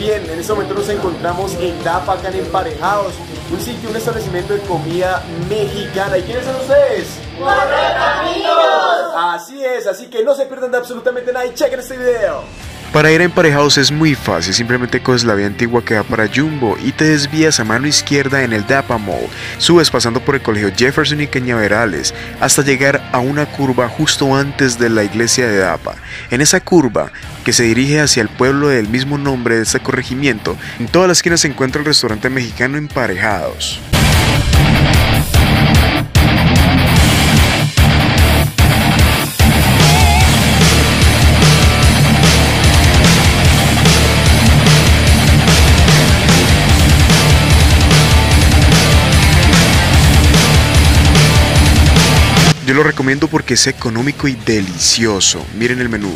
bien. En este momento nos encontramos en Dapa, acá en Emparejados, un sitio, un establecimiento de comida mexicana. ¿Y quiénes son ustedes? Así es, así que no se pierdan de absolutamente nada y chequen este video. Para ir a emparejados es muy fácil, simplemente coges la vía antigua que va para Jumbo y te desvías a mano izquierda en el Dapa Mall. Subes pasando por el colegio Jefferson y Cañaverales hasta llegar a una curva justo antes de la iglesia de Dapa. En esa curva, que se dirige hacia el pueblo del mismo nombre de este corregimiento, en todas las esquinas se encuentra el restaurante mexicano Emparejados. Recomiendo porque es económico y delicioso. Miren el menú.